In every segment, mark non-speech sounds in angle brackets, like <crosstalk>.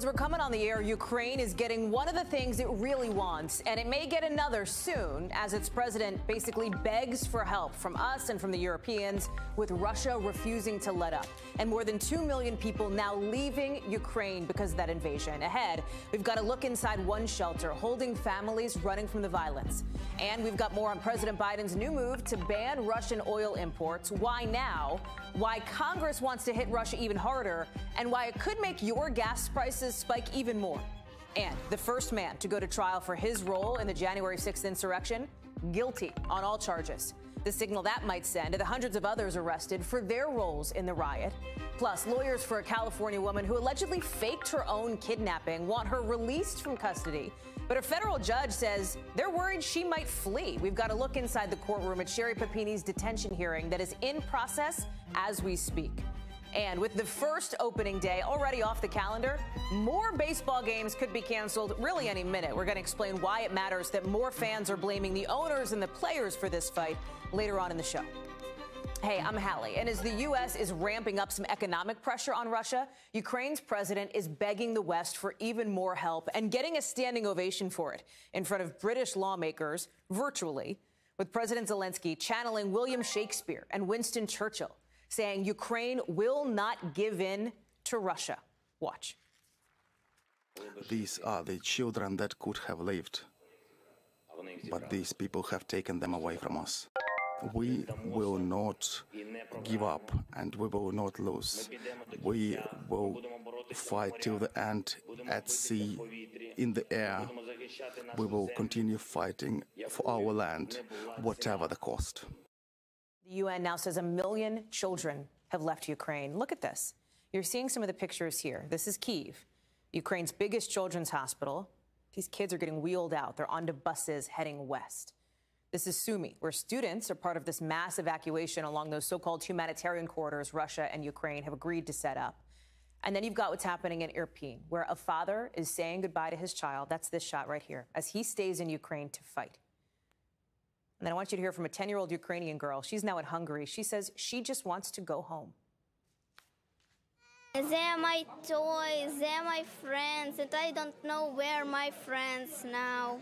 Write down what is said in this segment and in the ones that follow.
as we're coming on the air, Ukraine is getting one of the things it really wants, and it may get another soon as its president basically begs for help from us and from the Europeans, with Russia refusing to let up. And more than 2 million people now leaving Ukraine because of that invasion. Ahead, we've got a look inside one shelter holding families running from the violence. And we've got more on President Biden's new move to ban Russian oil imports. Why now? Why Congress wants to hit Russia even harder, and why it could make your gas prices spike even more. And the first man to go to trial for his role in the January 6th insurrection, guilty on all charges. The signal that might send to the hundreds of others arrested for their roles in the riot. Plus, lawyers for a California woman who allegedly faked her own kidnapping want her released from custody. But a federal judge says they're worried she might flee. We've got to look inside the courtroom at Sherri Papini's detention hearing that is in process as we speak. And with the first opening day already off the calendar, more baseball games could be canceled really any minute. We're going to explain why it matters that more fans are blaming the owners and the players for this fight later on in the show. Hey, I'm Hallie. And as the U.S. is ramping up some economic pressure on Russia, Ukraine's president is begging the West for even more help and getting a standing ovation for it in front of British lawmakers virtually, with President Zelensky channeling William Shakespeare and Winston Churchill saying Ukraine will not give in to Russia. Watch. These are the children that could have lived, but these people have taken them away from us. We will not give up and we will not lose. We will fight till the end at sea, in the air. We will continue fighting for our land, whatever the cost. The UN now says a million children have left Ukraine. Look at this. You're seeing some of the pictures here. This is Kiev, Ukraine's biggest children's hospital. These kids are getting wheeled out. They're onto buses heading west. This is Sumy, where students are part of this mass evacuation along those so called humanitarian corridors Russia and Ukraine have agreed to set up. And then you've got what's happening in Irpin, where a father is saying goodbye to his child. That's this shot right here, as he stays in Ukraine to fight. And then I want you to hear from a 10 year old Ukrainian girl. She's now in Hungary. She says she just wants to go home. They're my toys, they're my friends, and I don't know where my friends now.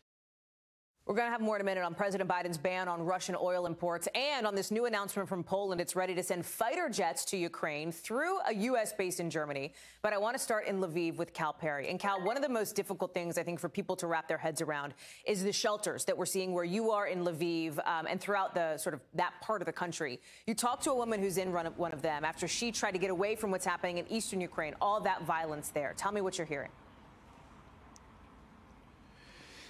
We're going to have more in a minute on President Biden's ban on Russian oil imports and on this new announcement from Poland. It's ready to send fighter jets to Ukraine through a U.S. base in Germany. But I want to start in Lviv with Cal Perry. And Cal, one of the most difficult things I think for people to wrap their heads around is the shelters that we're seeing where you are in Lviv um, and throughout the sort of that part of the country. You talked to a woman who's in one of them after she tried to get away from what's happening in eastern Ukraine, all that violence there. Tell me what you're hearing.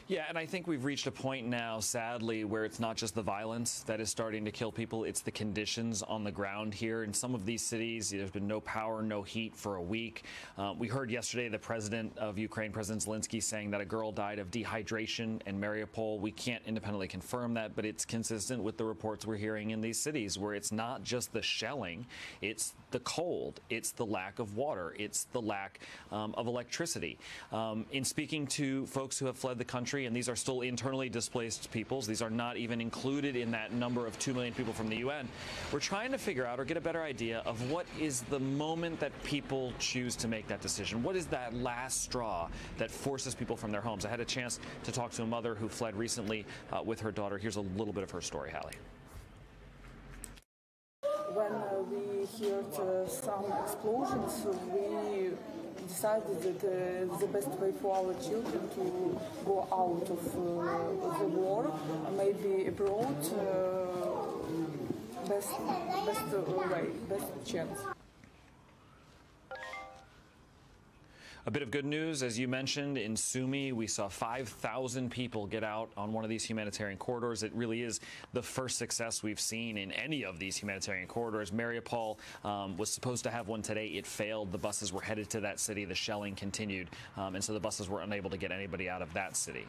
Yeah, and I think we've reached a point now, sadly, where it's not just the violence that is starting to kill people, it's the conditions on the ground here. In some of these cities, there's been no power, no heat for a week. Uh, we heard yesterday the president of Ukraine, President Zelensky, saying that a girl died of dehydration in Mariupol. We can't independently confirm that, but it's consistent with the reports we're hearing in these cities, where it's not just the shelling, it's the cold, it's the lack of water, it's the lack um, of electricity. Um, in speaking to folks who have fled the country, country, and these are still internally displaced peoples. These are not even included in that number of 2 million people from the UN. We're trying to figure out or get a better idea of what is the moment that people choose to make that decision. What is that last straw that forces people from their homes? I had a chance to talk to a mother who fled recently uh, with her daughter. Here's a little bit of her story, Hallie when uh, we heard uh, some explosions, we decided that uh, the best way for our children to go out of uh, the war, maybe abroad, uh, best best way, best chance. A bit of good news, as you mentioned, in Sumy, we saw 5,000 people get out on one of these humanitarian corridors. It really is the first success we've seen in any of these humanitarian corridors. Mariupol um, was supposed to have one today. It failed. The buses were headed to that city. The shelling continued, um, and so the buses were unable to get anybody out of that city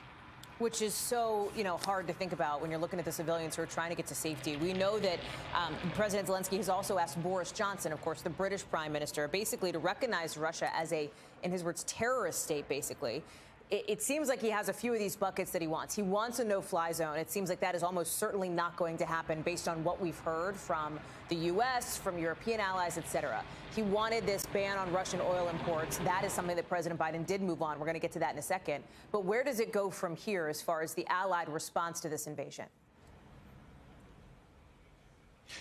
which is so you know hard to think about when you're looking at the civilians who are trying to get to safety. We know that um, President Zelensky has also asked Boris Johnson, of course, the British Prime Minister, basically to recognize Russia as a, in his words, terrorist state, basically. It, it, seems like he has a few of these buckets that he wants. He wants a no-fly zone. It seems like that is almost certainly not going to happen based on what we've heard from the U.S., from European allies, et cetera. He wanted this ban on Russian oil imports. That is something that President Biden did move on. We're going to get to that in a second. But where does it go from here as far as the allied response to this invasion?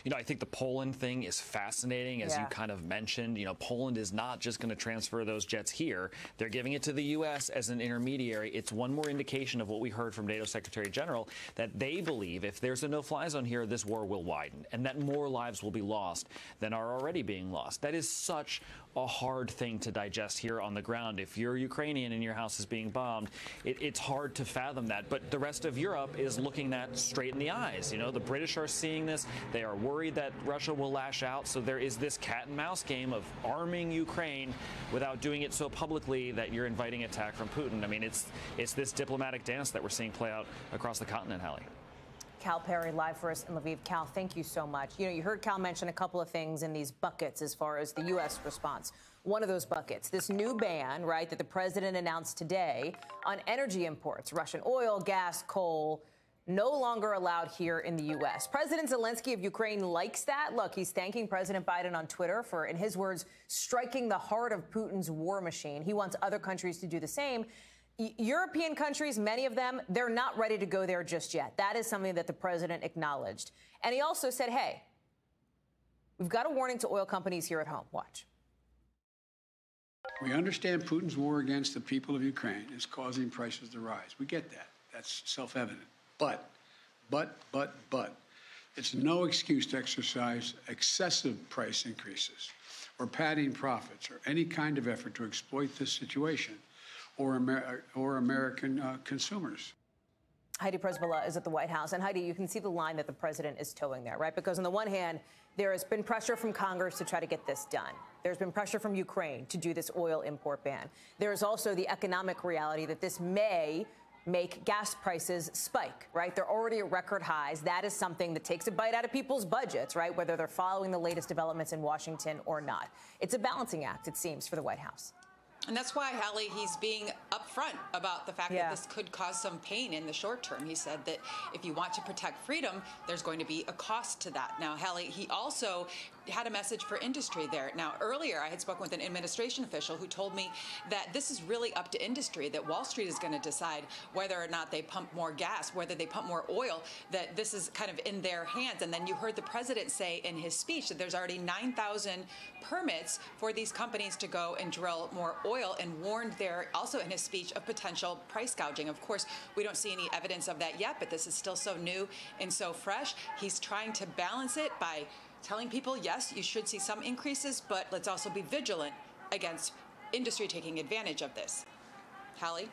You know, I think the Poland thing is fascinating, as yeah. you kind of mentioned. You know, Poland is not just going to transfer those jets here. They're giving it to the U.S. as an intermediary. It's one more indication of what we heard from NATO Secretary General that they believe if there's a no-fly zone here, this war will widen and that more lives will be lost than are already being lost. That is such a hard thing to digest here on the ground. If you're Ukrainian and your house is being bombed, it, it's hard to fathom that. But the rest of Europe is looking that straight in the eyes. You know, the British are seeing this. They are worried that Russia will lash out. So there is this cat and mouse game of arming Ukraine without doing it so publicly that you're inviting attack from Putin. I mean, it's it's this diplomatic dance that we're seeing play out across the continent, Hallie. Cal Perry live for us in Lviv. Cal, thank you so much. You know, you heard Cal mention a couple of things in these buckets as far as the U.S. response. One of those buckets, this new ban, right, that the president announced today on energy imports, Russian oil, gas, coal, no longer allowed here in the U.S. President Zelensky of Ukraine likes that. Look, he's thanking President Biden on Twitter for, in his words, striking the heart of Putin's war machine. He wants other countries to do the same. European countries, many of them, they're not ready to go there just yet. That is something that the president acknowledged. And he also said, hey, we've got a warning to oil companies here at home. Watch. We understand Putin's war against the people of Ukraine is causing prices to rise. We get that. That's self evident. But, but, but, but, it's no excuse to exercise excessive price increases or padding profits or any kind of effort to exploit this situation or, Amer- or American uh, consumers. Heidi Przybyla is at the White House. And Heidi, you can see the line that the president is toeing there, right? Because on the one hand, there has been pressure from Congress to try to get this done. There's been pressure from Ukraine to do this oil import ban. There is also the economic reality that this may make gas prices spike, right? They're already at record highs. That is something that takes a bite out of people's budgets, right? Whether they're following the latest developments in Washington or not. It's a balancing act, it seems, for the White House. And that's why, Hallie, he's being upfront about the fact yeah. that this could cause some pain in the short term. He said that if you want to protect freedom, there's going to be a cost to that. Now, Hallie, he also had a message for industry there. Now, earlier I had spoken with an administration official who told me that this is really up to industry, that Wall Street is going to decide whether or not they pump more gas, whether they pump more oil, that this is kind of in their hands. And then you heard the president say in his speech that there's already 9,000 permits for these companies to go and drill more oil and warned there also in his speech of potential price gouging. Of course, we don't see any evidence of that yet, but this is still so new and so fresh. He's trying to balance it by telling people, yes, you should see some increases, but let's also be vigilant against industry taking advantage of this. Hallie?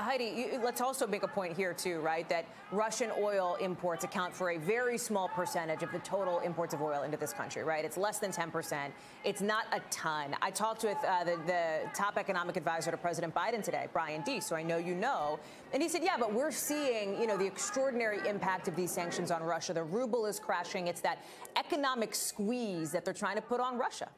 Heidi, let's also make a point here, too, right? That Russian oil imports account for a very small percentage of the total imports of oil into this country, right? It's less than 10%. It's not a ton. I talked with uh, the, the, top economic advisor to President Biden today, Brian Deese, so I know you know. And he said, yeah, but we're seeing, you know, the extraordinary impact of these sanctions on Russia. The ruble is crashing. It's that economic squeeze that they're trying to put on Russia.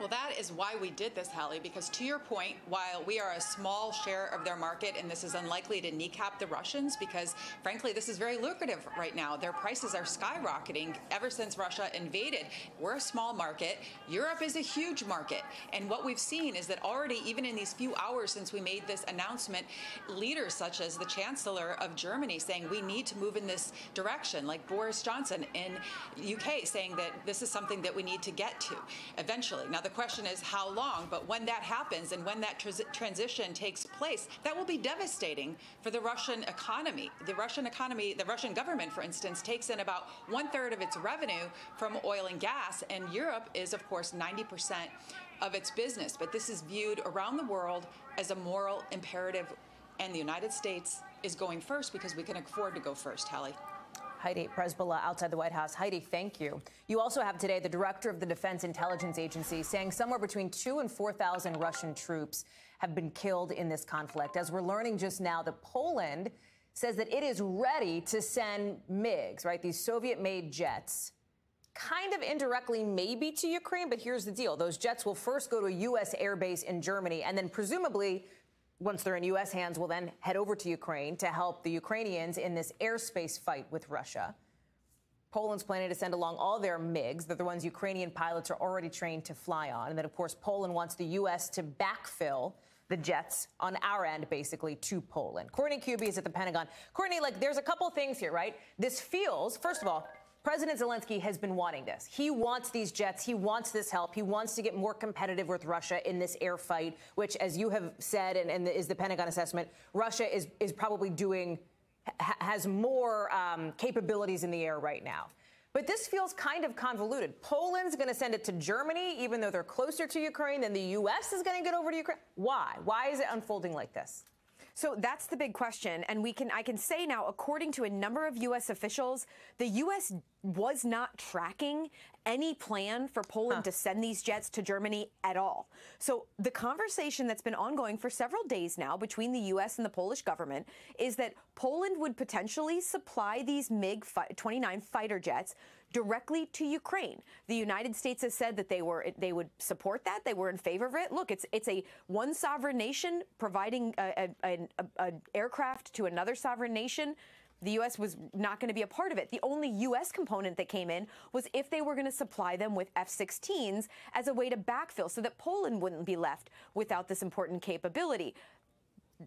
Well, that is why we did this, Hallie, because to your point, while we are a small share of their market and this is unlikely to kneecap the Russians, because frankly, this is very lucrative right now. Their prices are skyrocketing ever since Russia invaded. We're a small market. Europe is a huge market. And what we've seen is that already, even in these few hours since we made this announcement, leaders such as the Chancellor of Germany saying we need to move in this direction, like Boris Johnson in UK saying that this is something that we need to get to eventually. Now, the question is how long, but when that happens and when that transition takes place, that will be devastating for the Russian economy. The Russian economy, the Russian government, for instance, takes in about one third of its revenue from oil and gas, and Europe is, of course, 90% of its business. But this is viewed around the world as a moral imperative, and the United States is going first because we can afford to go first, Hallie. Heidi Przybyla outside the White House. Heidi, thank you. You also have today the director of the Defense Intelligence Agency saying somewhere between two and 4,000 Russian troops have been killed in this conflict. As we're learning just now, that Poland says that it is ready to send MiGs, right? These Soviet made jets kind of indirectly maybe to Ukraine, but here's the deal. Those jets will first go to a U.S. airbase in Germany and then presumably once they're in U.S. hands, will then head over to Ukraine to help the Ukrainians in this airspace fight with Russia. Poland's planning to send along all their MiGs. They're the ones Ukrainian pilots are already trained to fly on. And then, of course, Poland wants the U.S. to backfill the jets on our end, basically, to Poland. Courtney Kube is at the Pentagon. Courtney, like, there's a couple things here, right? This feels, first of all, President Zelensky has been wanting this. He wants these jets. He wants this help. He wants to get more competitive with Russia in this air fight, which, as you have said, and, and is the Pentagon assessment, Russia is, is probably doing, ha- has more um, capabilities in the air right now. But this feels kind of convoluted. Poland's going to send it to Germany, even though they're closer to Ukraine, than the U.S. is going to get over to Ukraine. Why? Why is it unfolding like this? So that's the big question. And we can I can say now, according to a number of U.S. officials, the U.S. was not tracking any plan for Poland huh. to send these jets to Germany at all. So the conversation that's been ongoing for several days now between the U.S. and the Polish government is that Poland would potentially supply these MiG 29 fighter jets directly to Ukraine. The United States has said that they were they would support that. They were in favor of it. Look, it's it's a one sovereign nation providing an aircraft to another sovereign nation. The U.S. was not going to be a part of it. The only U.S. component that came in was if they were going to supply them with F 16s as a way to backfill so that Poland wouldn't be left without this important capability.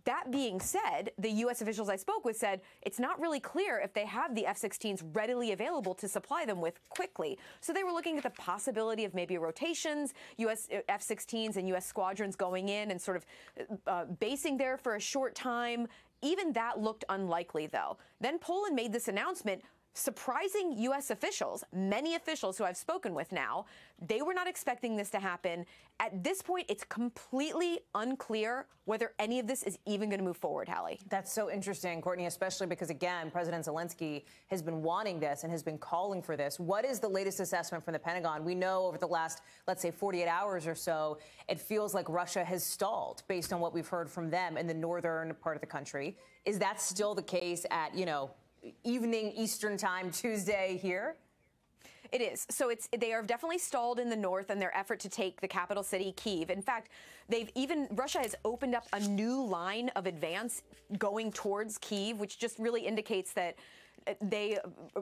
That being said, the U.S. officials I spoke with said it's not really clear if they have the F 16s readily available to supply them with quickly. So they were looking at the possibility of maybe rotations, U.S. Uh, F 16s and U.S. squadrons going in and sort of uh, basing there for a short time. Even that looked unlikely, though. Then Poland made this announcement surprising U.S. officials, many officials who I've spoken with now, they were not expecting this to happen. At this point, it's completely unclear whether any of this is even going to move forward, Hallie. That's so interesting, Courtney, especially because, again, President Zelensky has been wanting this and has been calling for this. What is the latest assessment from the Pentagon? We know over the last, let's say, 48 hours or so, it feels like Russia has stalled based on what we've heard from them in the northern part of the country. Is that still the case at, you know, evening Eastern time Tuesday here? It is. So it's they are definitely stalled in the north in their effort to take the capital city, Kiev. In fact, they've even Russia has opened up a new line of advance going towards Kiev, which just really indicates that they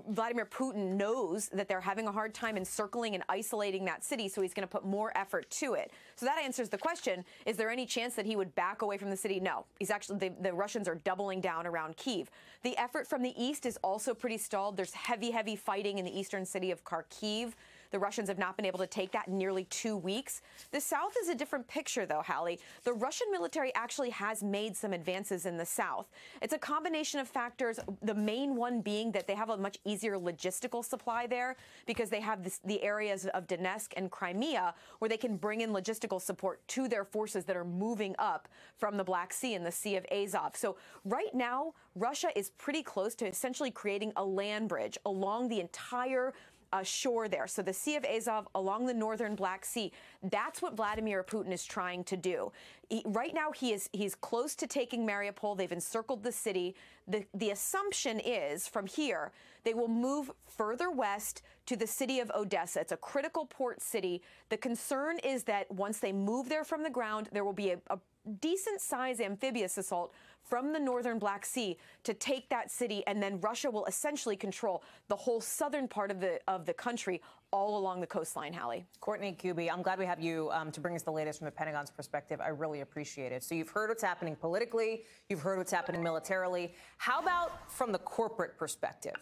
Vladimir Putin knows that they're having a hard time encircling and isolating that city, so he's going to put more effort to it. So that answers the question: Is there any chance that he would back away from the city? No. He's actually the, the Russians are doubling down around Kiev. The effort from the east is also pretty stalled. There's heavy, heavy fighting in the eastern city of Kharkiv. The Russians have not been able to take that in nearly two weeks. The south is a different picture, though, Hallie. The Russian military actually has made some advances in the south. It's a combination of factors, the main one being that they have a much easier logistical supply there because they have this, the areas of Donetsk and Crimea where they can bring in logistical support to their forces that are moving up from the Black Sea and the Sea of Azov. So right now, Russia is pretty close to essentially creating a land bridge along the entire uh, shore there. So the Sea of Azov along the northern Black Sea. That's what Vladimir Putin is trying to do. He, right now, he is he's close to taking Mariupol. They've encircled the city. The the assumption is from here they will move further west to the city of Odessa. It's a critical port city. The concern is that once they move there from the ground, there will be a, a decent size amphibious assault from the northern Black Sea to take that city, and then Russia will essentially control the whole southern part of the of the country, all along the coastline. Hallie, Courtney Kube, I'm glad we have you um, to bring us the latest from the Pentagon's perspective. I really appreciate it. So you've heard what's happening politically, you've heard what's happening militarily. How about from the corporate perspective?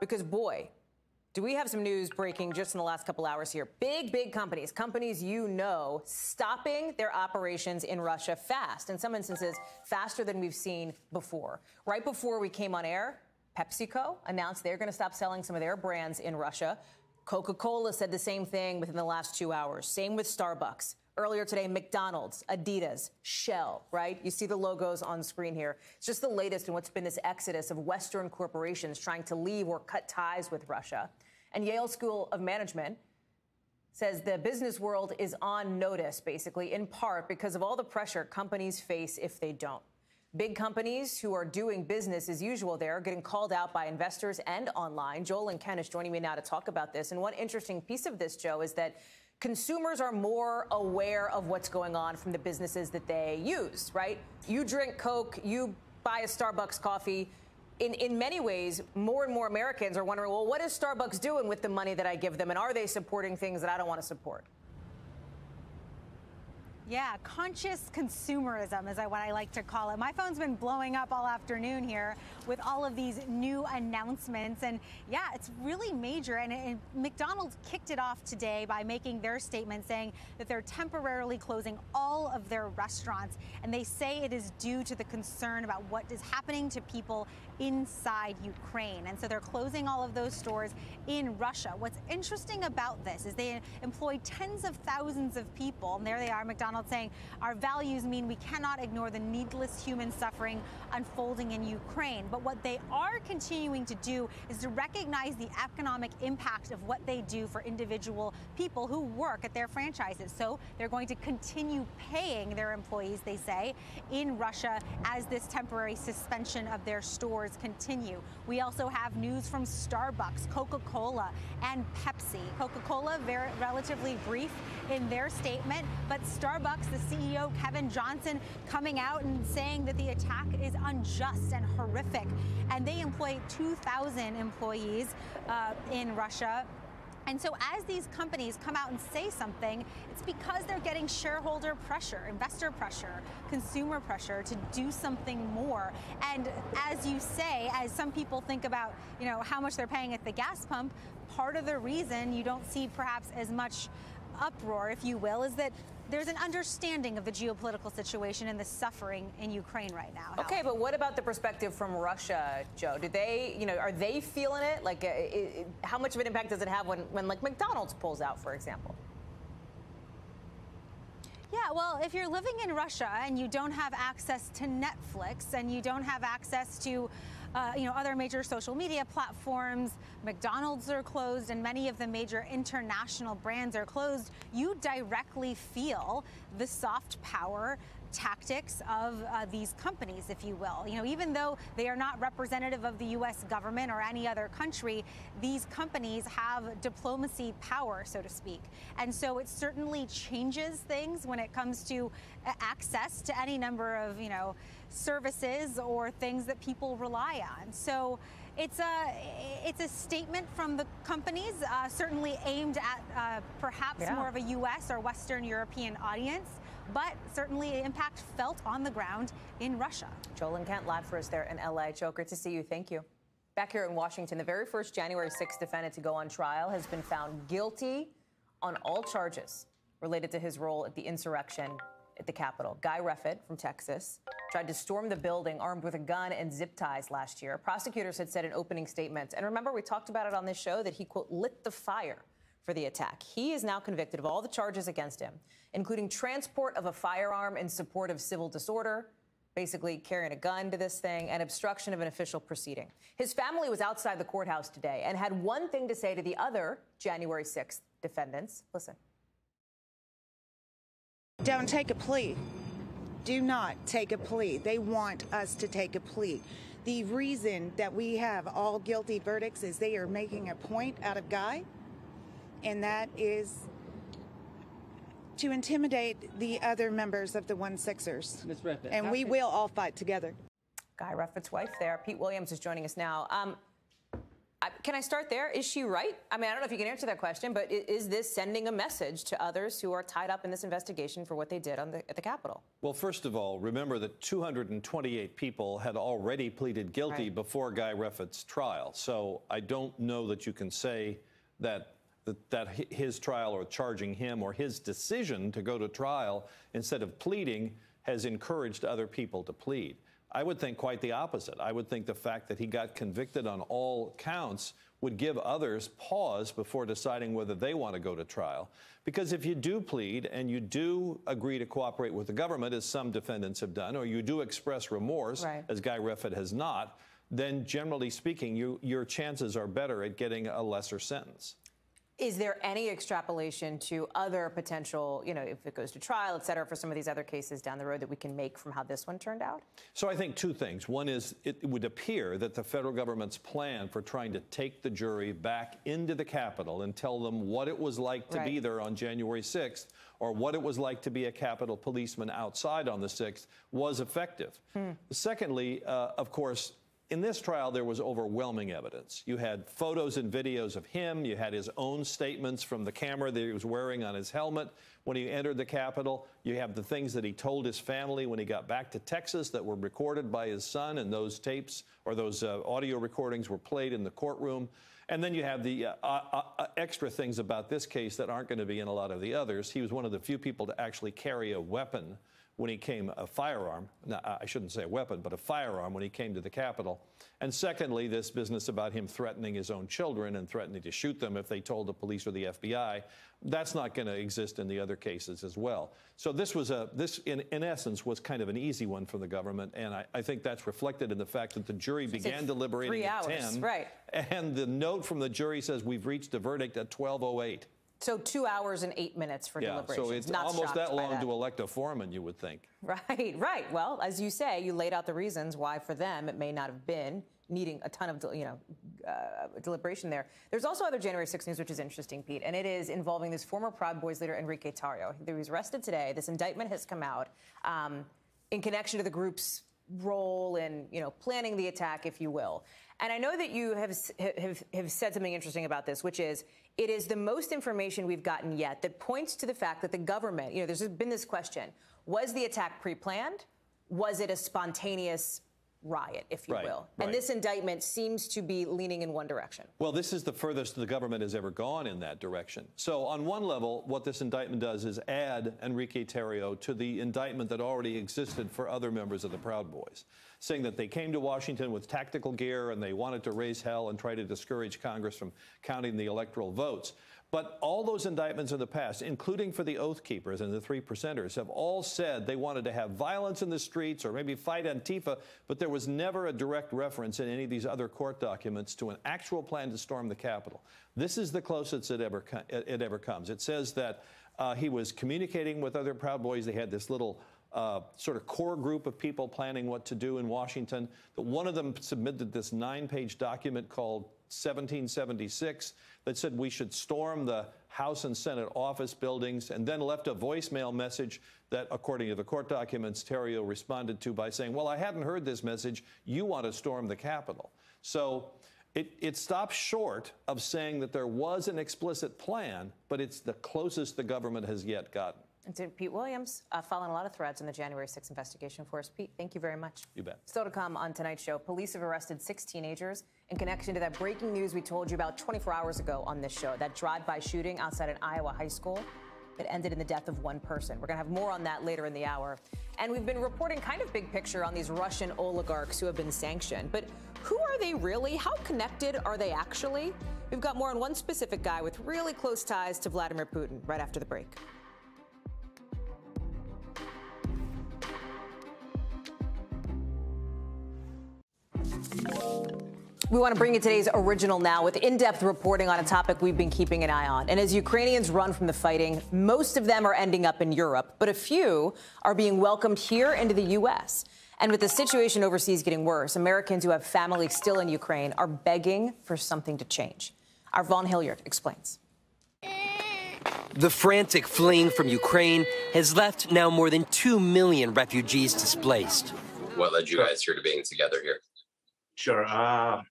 Because boy, do we have some news breaking just in the last couple hours here? Big, big companies, companies you know, stopping their operations in Russia fast, in some instances, faster than we've seen before. Right before we came on air, PepsiCo announced they're going to stop selling some of their brands in Russia. Coca Cola said the same thing within the last two hours. Same with Starbucks. Earlier today, McDonald's, Adidas, Shell, right? You see the logos on screen here. It's just the latest in what's been this exodus of Western corporations trying to leave or cut ties with Russia. And Yale School of Management says the business world is on notice, basically, in part because of all the pressure companies face if they don't. Big companies who are doing business as usual there are getting called out by investors and online. Jo Ling Kent is joining me now to talk about this. And one interesting piece of this, Joe, is that consumers are more aware of what's going on from the businesses that they use, right? You drink Coke, you buy a Starbucks coffee. In, in many ways, more and more Americans are wondering, well, what is Starbucks doing with the money that I give them? And are they supporting things that I don't want to support? Yeah, conscious consumerism is what I like to call it. My phone's been blowing up all afternoon here with all of these new announcements. And yeah, it's really major. And, and, McDonald's kicked it off today by making their statement saying that they're temporarily closing all of their restaurants. And they say it is due to the concern about what is happening to people inside Ukraine. And so they're closing all of those stores in Russia. What's interesting about this is they employ tens of thousands of people. And there they are, McDonald's saying, our values mean we cannot ignore the needless human suffering unfolding in Ukraine. But what they are continuing to do is to recognize the economic impact of what they do for individual people who work at their franchises. So they're going to continue paying their employees, they say, in Russia as this temporary suspension of their stores continue. We also have news from Starbucks, Coca-Cola, and Pepsi. Coca-Cola, very relatively brief in their statement, but Starbucks, the CEO Kevin Johnson, coming out and saying that the attack is unjust and horrific, and they employ 2,000 employees uh, in Russia. And so as these companies come out and say something, it's because they're getting shareholder pressure, investor pressure, consumer pressure to do something more. And as you say, as some people think about, you know, how much they're paying at the gas pump, part of the reason you don't see perhaps as much uproar, if you will, is that there's an understanding of the geopolitical situation and the suffering in Ukraine right now. Okay, but what about the perspective from Russia, Joe? Do they, you know, are they feeling it? Like, uh, it, how much of an impact does it have when, when, like, McDonald's pulls out, for example? Yeah, well, if you're living in Russia and you don't have access to Netflix and you don't have access to uh, you know, other major social media platforms, McDonald's are closed, and many of the major international brands are closed, you directly feel the soft power tactics of uh, these companies, if you will. You know, even though they are not representative of the U.S. government or any other country, these companies have diplomacy power, so to speak. And so it certainly changes things when it comes to uh, access to any number of, you know, services or things that people rely on. So it's a it's a statement from the companies, uh, certainly aimed at uh, perhaps yeah. more of a U.S. or Western European audience, but certainly impact felt on the ground in Russia. Jo Kent live for us there in L.A. Joe, great to see you. Thank you. Back here in Washington, the very first January 6th defendant to go on trial has been found guilty on all charges related to his role at the insurrection at the Capitol. Guy Reffitt from Texas tried to storm the building armed with a gun and zip ties last year. Prosecutors had said in opening statements, and remember, we talked about it on this show, that he, quote, lit the fire for the attack. He is now convicted of all the charges against him, including transport of a firearm in support of civil disorder, basically carrying a gun to this thing, and obstruction of an official proceeding. His family was outside the courthouse today and had one thing to say to the other January 6th defendants. Listen. Don't take a plea. Do not take a plea. They want us to take a plea. The reason that we have all guilty verdicts is they are making a point out of Guy, and that is to intimidate the other members of the One Sixers. Ms. Reffitt, and we will all fight together. Guy Reffitt's wife there, Pete Williams, is joining us now. Um, I, can I start there? Is she right? I mean, I don't know if you can answer that question, but is, this sending a message to others who are tied up in this investigation for what they did the, at the Capitol? Well, first of all, remember that 228 people had already pleaded guilty right. before Guy Reffitt's trial. So I don't know that you can say that that, that his trial or charging him or his decision to go to trial instead of pleading has encouraged other people to plead. I would think quite the opposite. I would think the fact that he got convicted on all counts would give others pause before deciding whether they want to go to trial. Because if you do plead and you do agree to cooperate with the government, as some defendants have done, or you do express remorse, right. as Guy Reffitt has not, then generally speaking, you, your chances are better at getting a lesser sentence. Is there any extrapolation to other potential, you know, if it goes to trial, et cetera, for some of these other cases down the road that we can make from how this one turned out? So I think two things. One is it would appear that the federal government's plan for trying to take the jury back into the Capitol and tell them what it was like to Right. be there on January 6th or what it was like to be a Capitol policeman outside on the 6th was effective. Secondly, uh, of course, in this trial, there was overwhelming evidence. You had photos and videos of him. You had his own statements from the camera that he was wearing on his helmet when he entered the Capitol. You have the things that he told his family when he got back to Texas that were recorded by his son, and those tapes or those uh, audio recordings were played in the courtroom. And then you have the uh, uh, uh, extra things about this case that aren't going to be in a lot of the others. He was one of the few people to actually carry a weapon when he came, a firearm. Now, I shouldn't say a weapon, but a firearm when he came to the Capitol. And secondly, this business about him threatening his own children and threatening to shoot them if they told the police or the FBI. That's not going to exist in the other cases as well. So this was a this in, in essence was kind of an easy one for the government, and I, I think that's reflected in the fact that the jury began deliberating three at 10, right. and the note from the jury says we've reached a verdict at 12:08. So two hours and eight minutes for Yeah, deliberations. so it's Not almost that long to elect a foreman, you would think. Right, right. Well, as you say, you laid out the reasons why for them it may not have been needing a ton of you know uh, deliberation there. There's also other January 6 news, which is interesting, Pete, and it is involving this former Proud Boys leader Enrique Tarrio. He was arrested today. This indictment has come out um, in connection to the group's role in you know planning the attack, if you will. And I know that you have, have have said something interesting about this, which is it is the most information we've gotten yet that points to the fact that the government, you know, there's been this question: Was the attack pre-planned? Was it a spontaneous riot, if you Right, will? right. And this indictment seems to be leaning in one direction. Well, this is the furthest the government has ever gone in that direction. So, on one level, what this indictment does is add Enrique Tarrio to the indictment that already existed for other members of the Proud Boys, saying that they came to Washington with tactical gear and they wanted to raise hell and try to discourage Congress from counting the electoral votes. But all those indictments in the past, including for the Oath Keepers and the Three Percenters, have all said they wanted to have violence in the streets or maybe fight Antifa, but there was never a direct reference in any of these other court documents to an actual plan to storm the Capitol. This is the closest it ever, it ever comes. It says that uh, he was communicating with other Proud Boys. They had this little uh, sort of core group of people planning what to do in Washington. That one of them submitted this nine-page document called 1776 that said we should storm the House and Senate office buildings, and then left a voicemail message that, according to the court documents, Tarrio responded to by saying, "Well, I hadn't heard this message. You want to storm the Capitol." So. It, it stops short of saying that there was an explicit plan, but it's the closest the government has yet gotten. And to Pete Williams, uh, following a lot of threads in the January 6th investigation for us. Pete, thank you very much. You bet. Still to come on tonight's show, police have arrested six teenagers in connection to that breaking news we told you about 24 hours ago on this show, that drive-by shooting outside an Iowa high school that ended in the death of one person. We're going to have more on that later in the hour. And we've been reporting kind of big picture on these Russian oligarchs who have been sanctioned. But who are they really? How connected are they actually? We've got more on one specific guy with really close ties to Vladimir Putin right after the break. We want to bring you today's original now with in depth reporting on a topic we've been keeping an eye on. And as Ukrainians run from the fighting, most of them are ending up in Europe, but a few are being welcomed here into the U.S. And with the situation overseas getting worse, Americans who have family still in Ukraine are begging for something to change. Our Vaughn Hilliard explains. The frantic fleeing from Ukraine has left now more than 2 million refugees displaced. What led you guys here to being together here? Sure. Uh,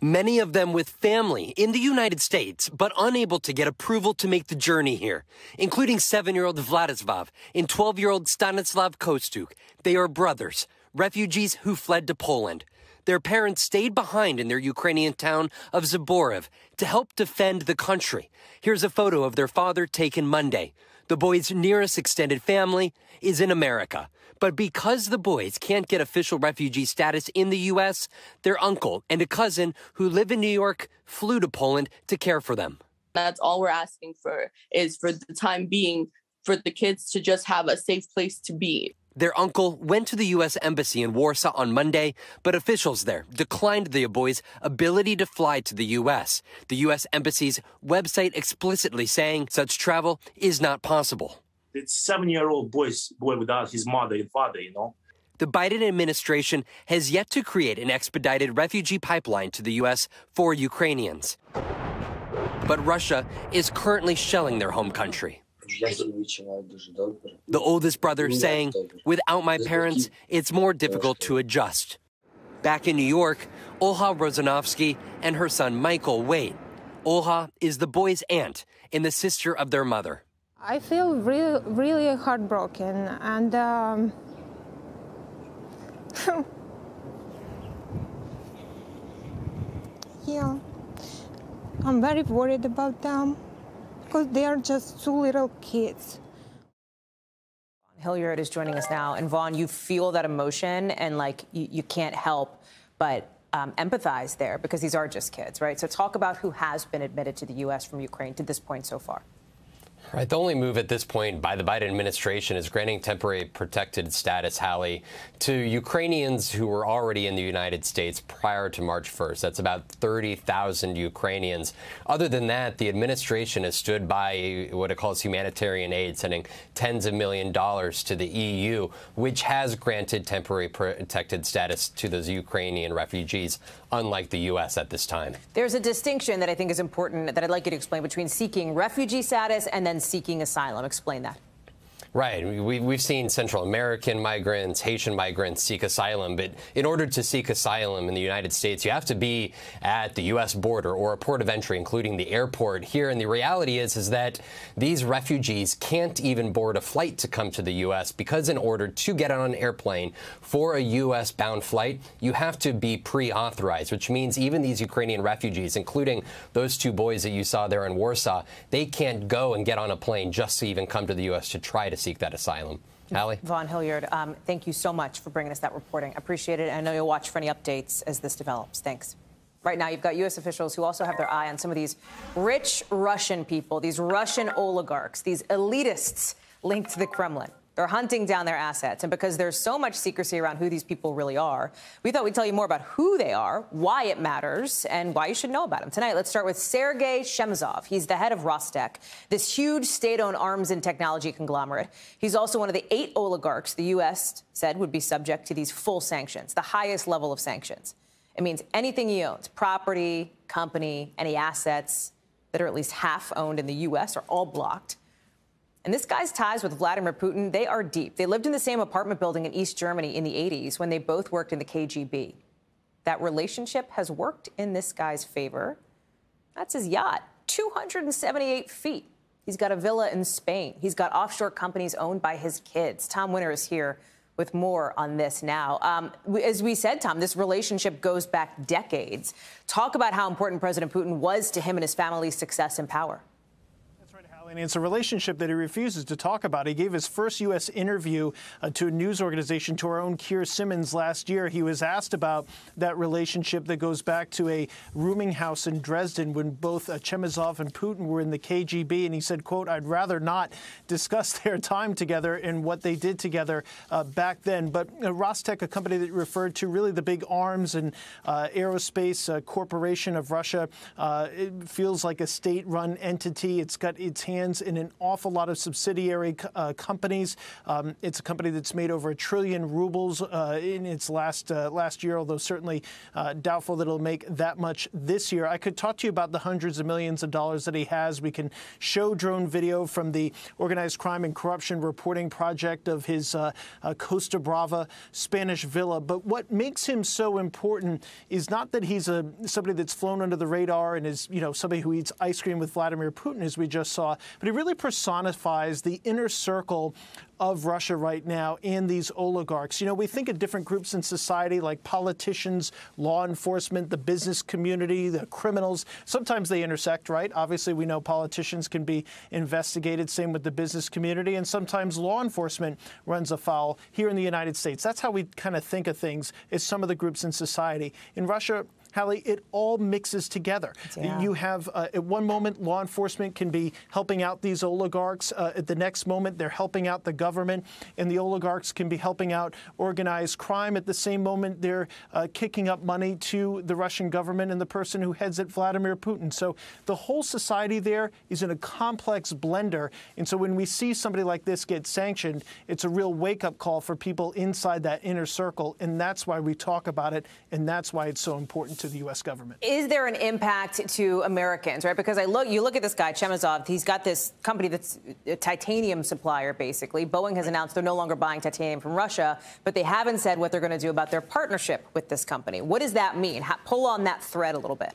Many of them with family in the United States, but unable to get approval to make the journey here, including seven year old Vladislav and 12 year old Stanislav Kostuk. They are brothers, refugees who fled to Poland. Their parents stayed behind in their Ukrainian town of Zaborov to help defend the country. Here's a photo of their father taken Monday. The boy's nearest extended family is in America. But because the boys can't get official refugee status in the U.S., their uncle and a cousin who live in New York flew to Poland to care for them. That's all we're asking for is for the time being for the kids to just have a safe place to be. Their uncle went to the U.S. Embassy in Warsaw on Monday, but officials there declined the boy's ability to fly to the U.S. The U.S. Embassy's website explicitly saying such travel is not possible. It's seven-year-old boy's boy without his mother and father, you know. The Biden administration has yet to create an expedited refugee pipeline to the U.S. for Ukrainians. But Russia is currently shelling their home country. The oldest brother saying, without my parents, it's more difficult to adjust. Back in New York, Olha Rosanovsky and her son Michael wait. Olha is the boy's aunt and the sister of their mother. I feel really, really heartbroken, and um, <laughs> yeah, I'm very worried about them because they are just two little kids. Hilliard is joining us now. And Vaughn, you feel that emotion and like you, you can't help but um, empathize there because these are just kids, right? So talk about who has been admitted to the U.S. from Ukraine to this point so far. Right. The only move at this point by the Biden administration is granting temporary protected status, Hallie, to Ukrainians who were already in the United States prior to March 1st. That's about 30,000 Ukrainians. Other than that, the administration has stood by what it calls humanitarian aid, sending tens of million dollars to the EU, which has granted temporary protected status to those Ukrainian refugees, unlike the U.S. at this time. There's a distinction that I think is important that I'd like you to explain between seeking refugee status and then seeking asylum. Explain that. Right. We, we've seen Central American migrants, Haitian migrants seek asylum, but in order to seek asylum in the United States, you have to be at the U.S. border or a port of entry, including the airport here. And the reality is, is that these refugees can't even board a flight to come to the U.S. because in order to get on an airplane for a U.S. bound flight, you have to be pre-authorized, which means even these Ukrainian refugees, including those two boys that you saw there in Warsaw, they can't go and get on a plane just to even come to the U.S. to try to seek that asylum. Hallie? Vaughn Hilliard, um, thank you so much for bringing us that reporting. Appreciate it. I know you'll watch for any updates as this develops. Thanks. Right now, you've got U.S. officials who also have their eye on some of these rich Russian people, these Russian oligarchs, these elitists linked to the Kremlin. They're hunting down their assets. And because there's so much secrecy around who these people really are, we thought we'd tell you more about who they are, why it matters, and why you should know about them. Tonight, let's start with Sergei Chemezov. He's the head of Rostec, this huge state owned arms and technology conglomerate. He's also one of the eight oligarchs the U.S. said would be subject to these full sanctions, the highest level of sanctions. It means anything he owns, property, company, any assets that are at least half owned in the U.S. are all blocked. And this guy's ties with Vladimir Putin, they are deep. They lived in the same apartment building in East Germany in the 80s when they both worked in the KGB. That relationship has worked in this guy's favor. That's his yacht, 278 feet. He's got a villa in Spain. He's got offshore companies owned by his kids. Tom Winter is here with more on this now. Um, as we said, Tom, this relationship goes back decades. Talk about how important President Putin was to him and his family's success and power. And it's a relationship that he refuses to talk about. He gave his first U.S. interview uh, to a news organization, to our own Keir Simmons last year. He was asked about that relationship that goes back to a rooming house in Dresden when both uh, Chemezov and Putin were in the KGB. And he said, quote, I'd rather not discuss <laughs> their time together and what they did together uh, back then. But uh, Rostec, a company that referred to really the big arms and uh, aerospace uh, corporation of Russia, it feels like a state-run entity. It's got its hands hands in an awful lot of subsidiary uh, companies. Um, it's a company that's made over a trillion rubles uh, in its last uh, last year, although certainly uh, doubtful that it'll make that much this year. I could talk to you about the hundreds of millions of dollars that he has. We can show drone video from the Organized Crime and Corruption Reporting Project of his uh, Costa Brava Spanish villa. But what makes him so important is not that he's a somebody that's flown under the radar and is you know somebody who eats ice cream with Vladimir Putin, as we just saw, but he really personifies the inner circle of Russia right now and these oligarchs. You know, we think of different groups in society like politicians, law enforcement, the business community, the criminals. Sometimes they intersect, right? Obviously, we know politicians can be investigated, same with the business community, and sometimes law enforcement runs afoul here in the United States. That's how we kind of think of things as some of the groups in society. In Russia, Hallie, it all mixes together. Yeah. You have, uh, at one moment, law enforcement can be helping out these oligarchs. Uh, at the next moment, they're helping out the government, and the oligarchs can be helping out organized crime. At the same moment, they're uh, kicking up money to the Russian government and the person who heads it, Vladimir Putin. So the whole society there is in a complex blender. And so when we see somebody like this get sanctioned, it's a real wake up call for people inside that inner circle. And that's why we talk about it. And that's why it's so important to the U.S. government. Is there an impact to Americans, right? Because I look, you look at this guy, Chemezov, he's got this company that's a titanium supplier, basically. Boeing has announced they're no longer buying titanium from Russia, but they haven't said what they're going to do about their partnership with this company. What does that mean? How, pull on that thread a little bit.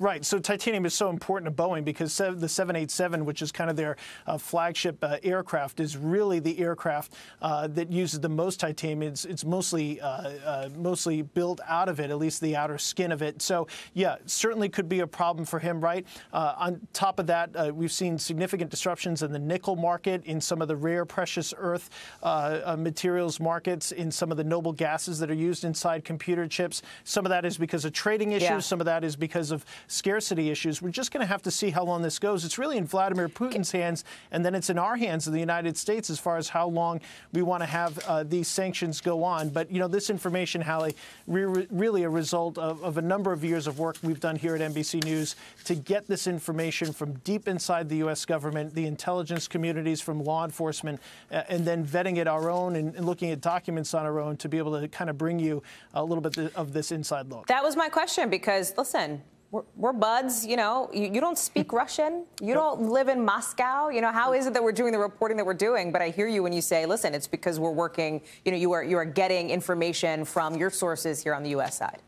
Right. So titanium is so important to Boeing because the 787, which is kind of their uh, flagship uh, aircraft, is really the aircraft uh, that uses the most titanium. It's, it's mostly uh, uh, mostly built out of it, at least the outer skin of it. So yeah, certainly could be a problem for him. Right. Uh, on top of that, we've seen significant disruptions in the nickel market, in some of the rare precious earth materials markets, in some of the noble gases that are used inside computer chips. Some of that is because of trading issues. Yeah. Some of that is because of scarcity issues. We're just going to have to see how long this goes. It's really in Vladimir Putin's hands, and then it's in our hands in the United States as far as how long we want to have uh, these sanctions go on. But, you know, this information, Hallie, re- really a result of, of, a number of years of work we've done here at NBC News to get this information from deep inside the U.S. government, the intelligence communities, from law enforcement, uh, and then vetting it our own and, and looking at documents on our own to be able to kind of bring you a little bit of this inside look. That was my question because, listen, we're, we're, buds, you know. You, you don't speak <laughs> Russian. You don't live in Moscow. You know, how is it that we're doing the reporting that we're doing? But I hear you when you say, listen, it's because we're working, you know, you are, you are getting information from your sources here on the U.S. side.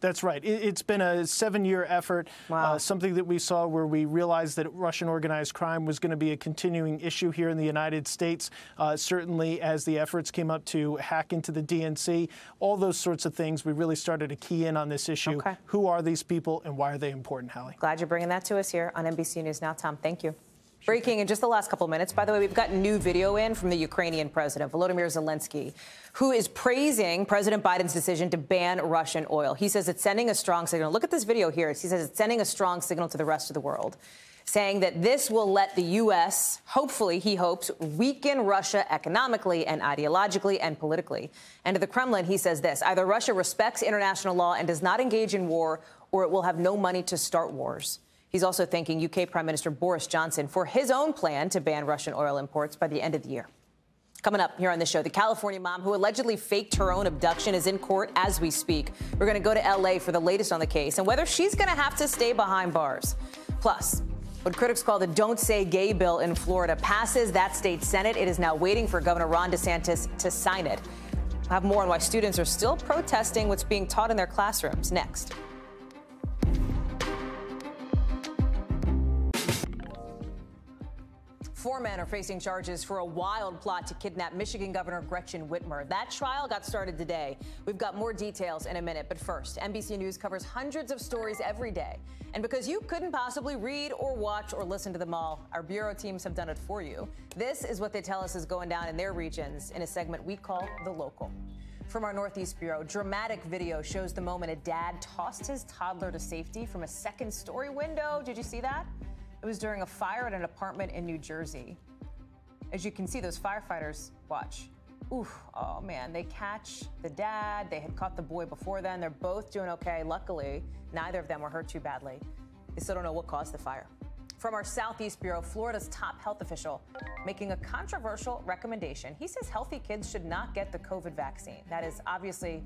That's right. It, has been a seven year effort, uh, wow. uh, something that we saw where we realized that Russian organized crime was going to be a continuing issue here in the United States, uh, certainly as the efforts came up to hack into the DNC, all those sorts of things. We really started to key in on this issue. Okay. Who are these people and why are they important, Hallie? Glad you're bringing that to us here on NBC News Now, Tom. Thank you. Breaking in just the last couple of minutes. By the way, we've got new video in from the Ukrainian president, Volodymyr Zelensky, who is praising President Biden's decision to ban Russian oil. He says it's sending a strong signal. Look at this video here. He says it's sending a strong signal to the rest of the world, saying that this will let the U.S., hopefully, he hopes, weaken Russia economically and ideologically and politically. And to the Kremlin, he says this either Russia respects international law and does not engage in war, or it will have no money to start wars. He's also thanking UK Prime Minister Boris Johnson for his own plan to ban Russian oil imports by the end of the year. Coming up here on the show, the California mom who allegedly faked her own abduction is in court as we speak. We're going to go to LA for the latest on the case and whether she's going to have to stay behind bars. Plus, what critics call the Don't Say Gay bill in Florida passes that state Senate. It is now waiting for Governor Ron DeSantis to sign it. We'll have more on why students are still protesting what's being taught in their classrooms next. Four men are facing charges for a wild plot to kidnap Michigan Governor Gretchen Whitmer. That trial got started today. We've got more details in a minute. But first, NBC News covers hundreds of stories every day. And because you couldn't possibly read or watch or listen to them all, our bureau teams have done it for you. This is what they tell us is going down in their regions in a segment we call The Local. From our Northeast Bureau, dramatic video shows the moment a dad tossed his toddler to safety from a second story window. Did you see that? It was during a fire at an apartment in New Jersey. As you can see, those firefighters watch. Oof, oh man, they catch the dad. They had caught the boy before then. They're both doing okay. Luckily, neither of them were hurt too badly. They still don't know what caused the fire. From our Southeast Bureau, Florida's top health official making a controversial recommendation. He says healthy kids should not get the COVID vaccine. That is obviously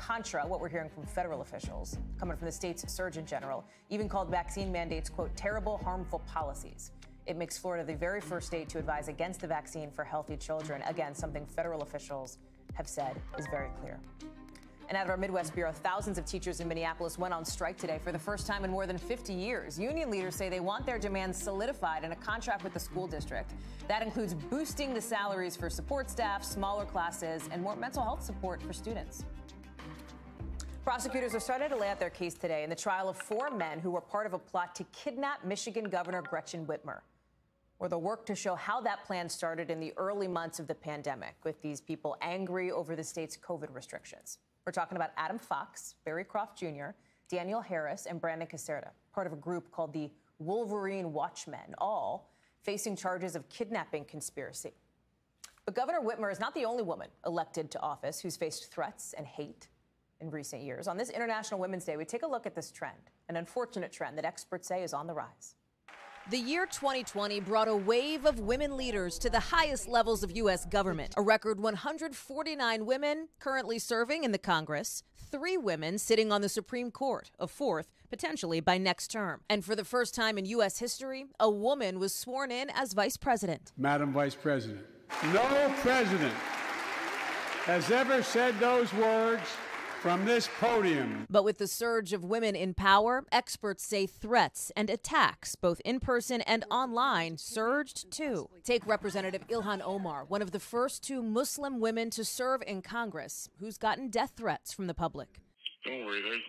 contra what we're hearing from federal officials, coming from the state's Surgeon General, even called vaccine mandates, quote, terrible, harmful policies. It makes Florida the very first state to advise against the vaccine for healthy children. Again, something federal officials have said is very clear. And out of our Midwest Bureau, thousands of teachers in Minneapolis went on strike today for the first time in more than 50 years. Union leaders say they want their demands solidified in a contract with the school district. That includes boosting the salaries for support staff, smaller classes, and more mental health support for students. Prosecutors are starting to lay out their case today in the trial of four men who were part of a plot to kidnap Michigan Governor Gretchen Whitmer. Or the work to show how that plan started in the early months of the pandemic, with these people angry over the state's COVID restrictions. We're talking about Adam Fox, Barry Croft Jr., Daniel Harris, and Brandon Caserta, part of a group called the Wolverine Watchmen, all facing charges of kidnapping conspiracy. But Governor Whitmer is not the only woman elected to office who's faced threats and hate in recent years. On this International Women's Day, we take a look at this trend, an unfortunate trend that experts say is on the rise. The year 2020 brought a wave of women leaders to the highest levels of U.S. government. A record 149 women currently serving in the Congress, three women sitting on the Supreme Court, a fourth potentially by next term. And for the first time in U.S. history, a woman was sworn in as vice president. Madam Vice President, no president has ever said those words from this podium. But with the surge of women in power, experts say threats and attacks, both in person and online, surged too. Take Representative Ilhan Omar, one of the first two Muslim women to serve in Congress, who's gotten death threats from the public. Don't worry, there's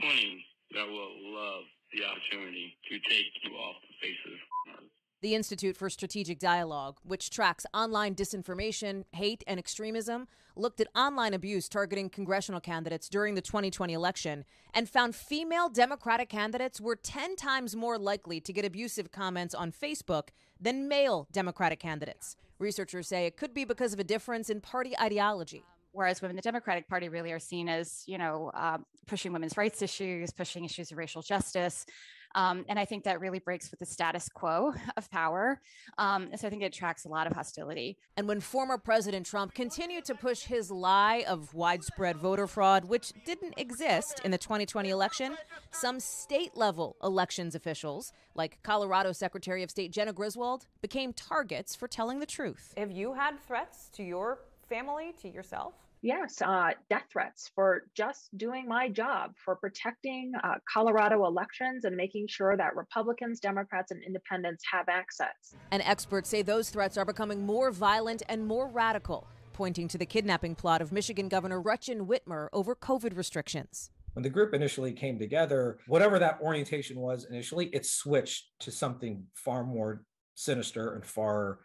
plenty that will love the opportunity to take you off the face of earth. The Institute for Strategic Dialogue, which tracks online disinformation, hate, and extremism, looked at online abuse targeting congressional candidates during the 2020 election and found female Democratic candidates were 10 times more likely to get abusive comments on Facebook than male Democratic candidates. Researchers say it could be because of a difference in party ideology whereas women in the Democratic Party really are seen as, you know, uh, pushing women's rights issues, pushing issues of racial justice. Um, and I think that really breaks with the status quo <laughs> of power. Um, so I think it attracts a lot of hostility. And when former President Trump continued to push his lie of widespread voter fraud, which didn't exist in the 2020 election, some state level elections officials, like Colorado Secretary of State Jena Griswold, became targets for telling the truth. Have you had threats to your family, to yourself? Yes, uh, death threats for just doing my job, for protecting uh, Colorado elections and making sure that Republicans, Democrats, and independents have access. And experts say those threats are becoming more violent and more radical, pointing to the kidnapping plot of Michigan Governor Gretchen Whitmer over COVID restrictions. When the group initially came together, whatever that orientation was initially, it switched to something far more sinister and far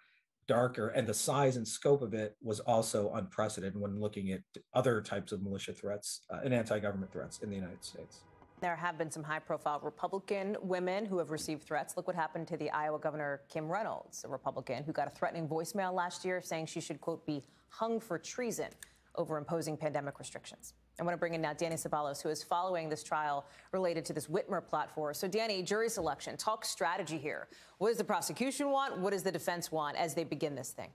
darker and the size and scope of it was also unprecedented when looking at other types of militia threats uh, and anti-government threats in the united states there have been some high profile Republican women who have received threats. Look what happened to the Iowa Governor Kim Reynolds, a Republican who got a threatening voicemail last year saying she should, quote, be hung for treason over imposing pandemic restrictions. I want to bring in now Danny Cevallos, who is following this trial related to this Whitmer plot platform. So, Danny, jury selection, talk strategy here. What does the prosecution want? What does the defense want as they begin this thing?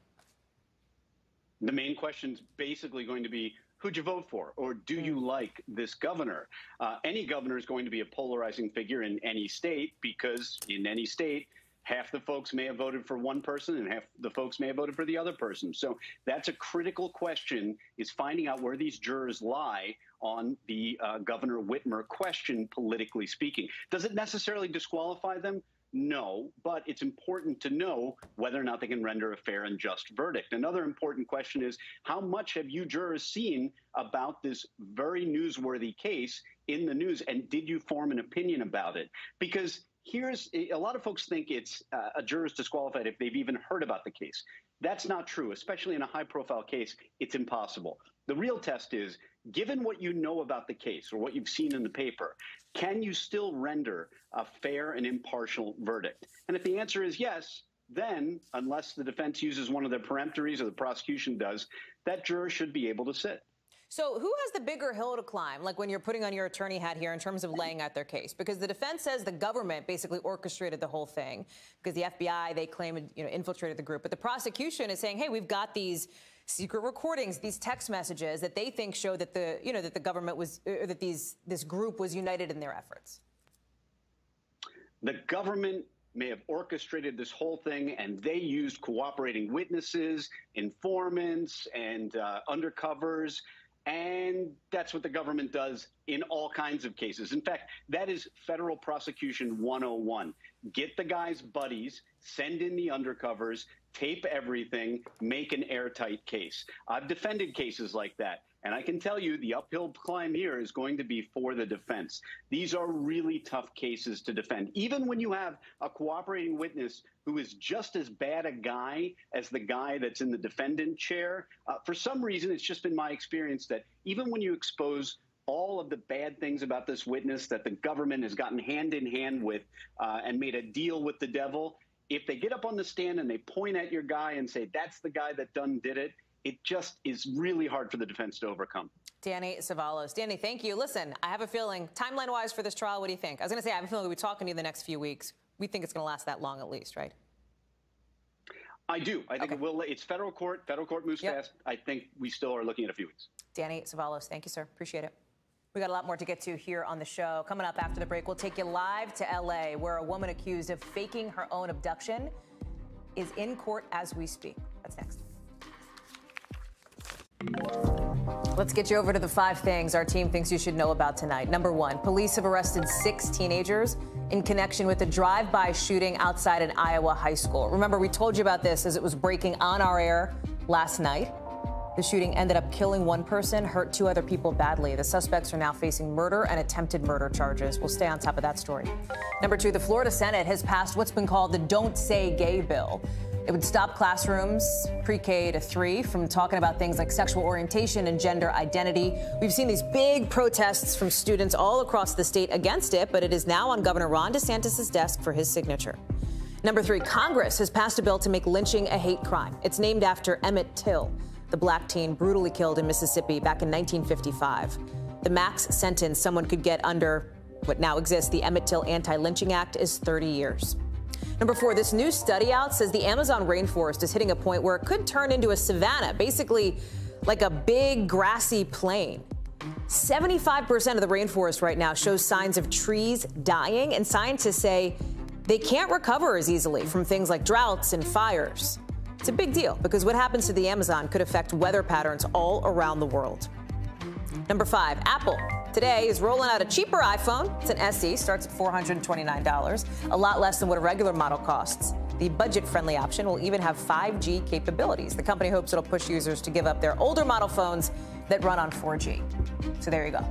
The main question is basically going to be who'd you vote for? Or do you hmm. like this governor? Uh, any governor is going to be a polarizing figure in any state because in any state, half the folks may have voted for one person and half the folks may have voted for the other person. So that's a critical question is finding out where these jurors lie on the uh, Governor Whitmer question, politically speaking. Does it necessarily disqualify them? No, but it's important to know whether or not they can render a fair and just verdict. Another important question is how much have you jurors seen about this very newsworthy case in the news, and did you form an opinion about it? Because here's a lot of folks think it's uh, a juror is disqualified if they've even heard about the case. That's not true, especially in a high profile case. It's impossible. The real test is given what you know about the case or what you've seen in the paper, can you still render a fair and impartial verdict? And if the answer is yes, then, unless the defense uses one of their peremptories or the prosecution does, that juror should be able to sit. So, who has the bigger hill to climb, like when you're putting on your attorney hat here in terms of laying out their case? Because the defense says the government basically orchestrated the whole thing, because the FBI they claim you know infiltrated the group, but the prosecution is saying, hey, we've got these secret recordings, these text messages that they think show that the you know that the government was or that these this group was united in their efforts. The government may have orchestrated this whole thing, and they used cooperating witnesses, informants, and uh, undercovers and that's what the government does in all kinds of cases. In fact, that is federal prosecution 101. Get the guy's buddies, send in the undercovers, tape everything, make an airtight case. I've defended cases like that. And I can tell you the uphill climb here is going to be for the defense. These are really tough cases to defend. Even when you have a cooperating witness who is just as bad a guy as the guy that's in the defendant chair, uh, for some reason, it's just been my experience that even when you expose all of the bad things about this witness that the government has gotten hand in hand with uh, and made a deal with the devil. If they get up on the stand and they point at your guy and say, that's the guy that done did it, it just is really hard for the defense to overcome. Danny Cevallos. Danny, thank you. Listen, I have a feeling, timeline wise for this trial, what do you think? I was going to say, I have a feeling we'll be talking to you in the next few weeks. We think it's going to last that long at least, right? I do. I think okay. it will. It's federal court. Federal court moves yep. fast. I think we still are looking at a few weeks. Danny Cevallos, thank you, sir. Appreciate it. We got a lot more to get to here on the show. Coming up after the break, we'll take you live to LA, where a woman accused of faking her own abduction is in court as we speak. That's next. Let's get you over to the five things our team thinks you should know about tonight. Number one, police have arrested six teenagers in connection with a drive by shooting outside an Iowa high school. Remember, we told you about this as it was breaking on our air last night. The shooting ended up killing one person, hurt two other people badly. The suspects are now facing murder and attempted murder charges. We'll stay on top of that story. Number two, the Florida Senate has passed what's been called the Don't Say Gay bill. It would stop classrooms pre K to three from talking about things like sexual orientation and gender identity. We've seen these big protests from students all across the state against it, but it is now on Governor Ron DeSantis' desk for his signature. Number three, Congress has passed a bill to make lynching a hate crime. It's named after Emmett Till, the black teen brutally killed in Mississippi back in 1955. The max sentence someone could get under what now exists, the Emmett Till Anti Lynching Act, is 30 years. Number four, this new study out says the Amazon rainforest is hitting a point where it could turn into a savanna, basically like a big grassy plain. 75% of the rainforest right now shows signs of trees dying, and scientists say they can't recover as easily from things like droughts and fires. It's a big deal because what happens to the Amazon could affect weather patterns all around the world. Number five, Apple today is rolling out a cheaper iPhone. It's an SE, starts at $429, a lot less than what a regular model costs. The budget friendly option will even have 5G capabilities. The company hopes it'll push users to give up their older model phones that run on 4G. So there you go.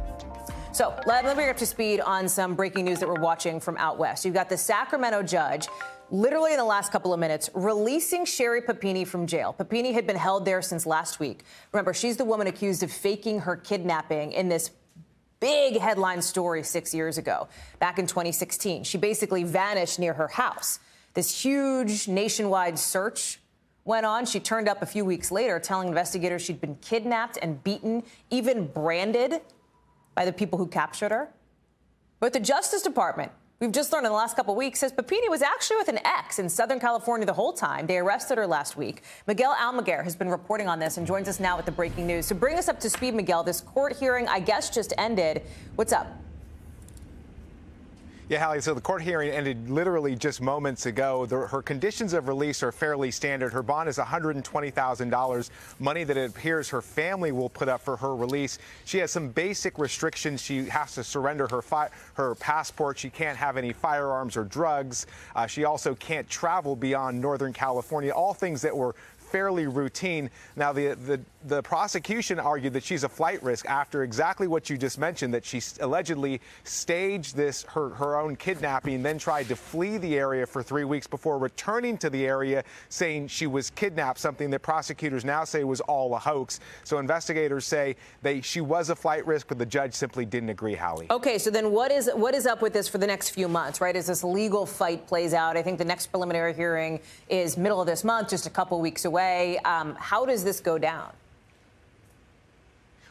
So let, me bring up to speed on some breaking news that we're watching from out west. You've got the Sacramento judge literally in the last couple of minutes, releasing Sherri Papini from jail. Papini had been held there since last week. Remember, she's the woman accused of faking her kidnapping in this big headline story six years ago, back in 2016. She basically vanished near her house. This huge nationwide search went on. She turned up a few weeks later, telling investigators she'd been kidnapped and beaten, even branded by the people who captured her. But the Justice Department We've just learned in the last couple weeks says Papini was actually with an ex in Southern California the whole time. They arrested her last week. Miguel Almaguer has been reporting on this and joins us now with the breaking news. So bring us up to speed, Miguel. This court hearing, I guess, just ended. What's up? Yeah, Hallie, so the court hearing ended literally just moments ago. The, her conditions of release are fairly standard. Her bond is $120,000, money that it appears her family will put up for her release. She has some basic restrictions. She has to surrender her her passport. She can't have any firearms or drugs. Uh, she also can't travel beyond Northern California, all things that were fairly routine. Now, the, the, the prosecution argued that she's a flight risk after exactly what you just mentioned, that she allegedly staged this, her, her own kidnapping, then tried to flee the area for three weeks before returning to the area saying she was kidnapped, something that prosecutors now say was all a hoax. So investigators say they, she was a flight risk, but the judge simply didn't agree, Hallie. Okay, so then what is, what is up with this for the next few months, right? As this legal fight plays out, I think the next preliminary hearing is middle of this month, just a couple weeks away away. Um, how does this go down?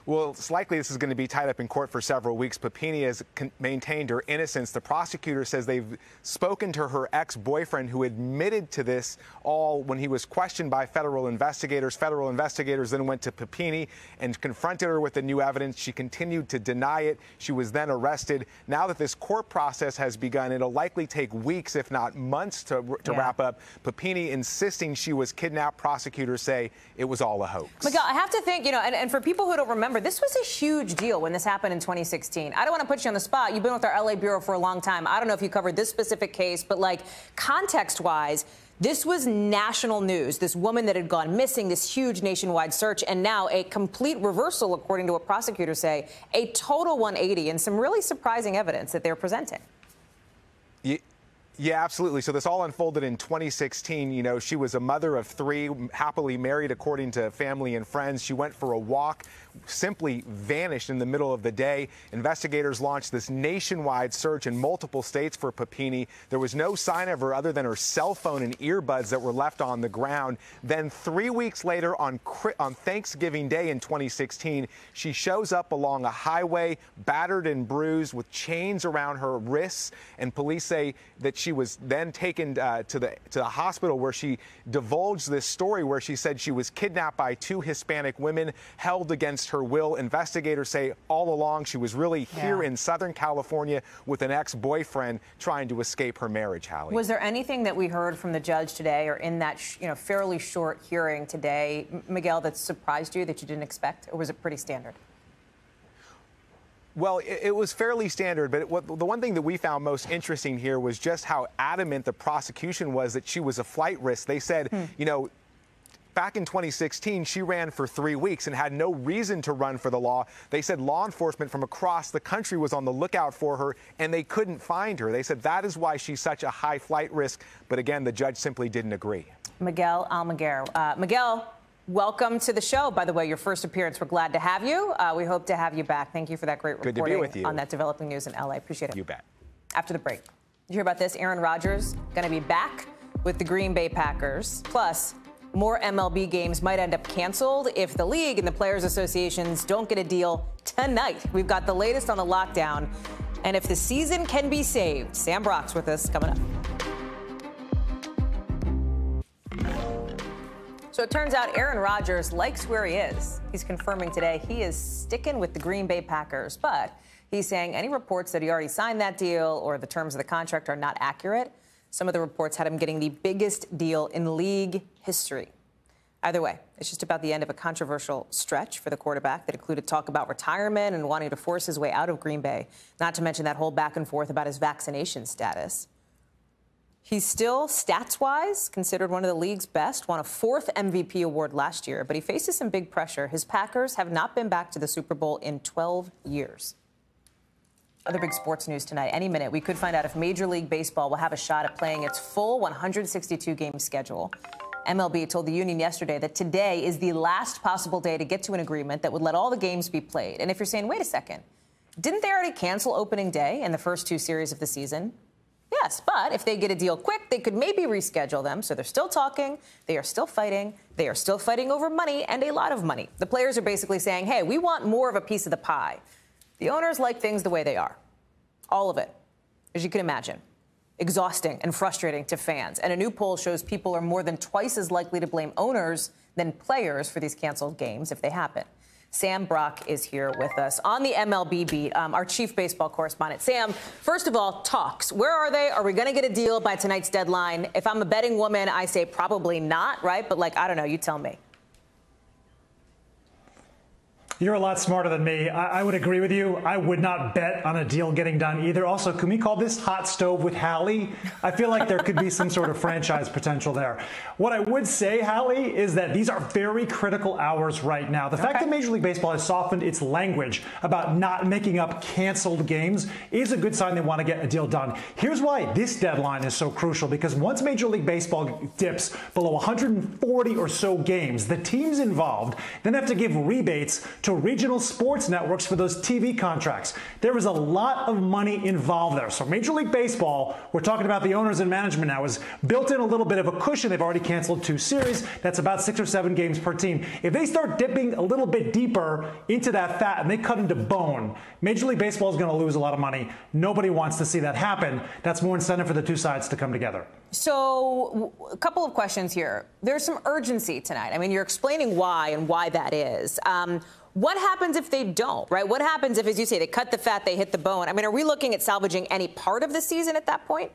Well, it's likely this is going to be tied up in court for several weeks. Papini has maintained her innocence. The prosecutor says they've spoken to her ex-boyfriend who admitted to this all when he was questioned by federal investigators. Federal investigators then went to Papini and confronted her with the new evidence. She continued to deny it. She was then arrested. Now that this court process has begun, it'll likely take weeks, if not months, to, to yeah. wrap up. Papini insisting she was kidnapped. Prosecutors say it was all a hoax. Miguel, I have to think, you know, and, and for people who don't remember, remember, this was a huge deal when this happened in 2016. I don't want to put you on the spot. You've been with our LA bureau for a long time. I don't know if you covered this specific case, but like context wise, this was national news. This woman that had gone missing, this huge nationwide search, and now a complete reversal, according to what prosecutors say, a total 180 and some really surprising evidence that they're presenting. Yeah, absolutely. So this all unfolded in 2016. You know, she was a mother of three, happily married according to family and friends. She went for a walk, simply vanished in the middle of the day. Investigators launched this nationwide search in multiple states for Papini. There was no sign of her other than her cell phone and earbuds that were left on the ground. Then three weeks later, on, on Thanksgiving Day in 2016, she shows up along a highway, battered and bruised, with chains around her wrists. And police say that she was then taken uh, to the to the hospital where she divulged this story where she said she was kidnapped by two Hispanic women, held against her will. Investigators say all along she was really here yeah. in Southern California with an ex-boyfriend trying to escape her marriage. Hallie. Was there anything that we heard from the judge today, or in that you know fairly short hearing today, Miguel, that surprised you that you didn't expect, or was it pretty standard? Well, it, it, was fairly standard, but it, what, the one thing that we found most interesting here was just how adamant the prosecution was that she was a flight risk. They said, hmm. you know, back in 2016, she ran for three weeks and had no reason to run for the law. They said law enforcement from across the country was on the lookout for her and they couldn't find her. They said that is why she's such a high flight risk. But again, the judge simply didn't agree. Miguel Almaguer. Uh, Miguel, Welcome to the show. By the way, your first appearance. We're glad to have you. Uh, we hope to have you back. Thank you for that great Good reporting on that developing news in LA. Appreciate it. You bet. After the break, you hear about this? Aaron Rodgers going to be back with the Green Bay Packers. Plus, more MLB games might end up canceled if the league and the players' associations don't get a deal tonight. We've got the latest on the lockdown and if the season can be saved. Sam Brock's with us coming up. So it turns out Aaron Rodgers likes where he is. He's confirming today he is sticking with the Green Bay Packers, but he's saying any reports that he already signed that deal or the terms of the contract are not accurate. Some of the reports had him getting the biggest deal in league history. Either way, it's just about the end of a controversial stretch for the quarterback that included talk about retirement and wanting to force his way out of Green Bay, not to mention that whole back and forth about his vaccination status. He's still, stats wise, considered one of the league's best, won a fourth MVP award last year, but he faces some big pressure. His Packers have not been back to the Super Bowl in 12 years. Other big sports news tonight. Any minute, we could find out if Major League Baseball will have a shot at playing its full 162 game schedule. MLB told the union yesterday that today is the last possible day to get to an agreement that would let all the games be played. And if you're saying, wait a second, didn't they already cancel opening day in the first two series of the season? Yes, but if they get a deal quick, they could maybe reschedule them. So they're still talking, they are still fighting, they are still fighting over money and a lot of money. The players are basically saying, hey, we want more of a piece of the pie. The owners like things the way they are. All of it, as you can imagine. Exhausting and frustrating to fans. And a new poll shows people are more than twice as likely to blame owners than players for these canceled games if they happen. Sam Brock is here with us on the MLB beat, um, our chief baseball correspondent. Sam, first of all, talks. Where are they? Are we going to get a deal by tonight's deadline? If I'm a betting woman, I say probably not, right? But, like, I don't know. You tell me. You're a lot smarter than me. I, I, would agree with you. I would not bet on a deal getting done either. Also, can we call this hot stove with Hallie? I feel like there could be some sort of franchise potential there. What I would say, Hallie, is that these are very critical hours right now. The okay. fact that Major League Baseball has softened its language about not making up canceled games is a good sign they want to get a deal done. Here's why this deadline is so crucial because once Major League Baseball dips below 140 or so games, the teams involved then have to give rebates to regional sports networks for those TV contracts. There is a lot of money involved there. So Major League Baseball, we're talking about the owners and management now, has built in a little bit of a cushion. They've already canceled two series. That's about six or seven games per team. If they start dipping a little bit deeper into that fat and they cut into bone, Major League Baseball is going to lose a lot of money. Nobody wants to see that happen. That's more incentive for the two sides to come together. So, a couple of questions here. There's some urgency tonight. I mean, you're explaining why and why that is. Um, what happens if they don't, right? What happens if, as you say, they cut the fat, they hit the bone? I mean, are we looking at salvaging any part of the season at that point?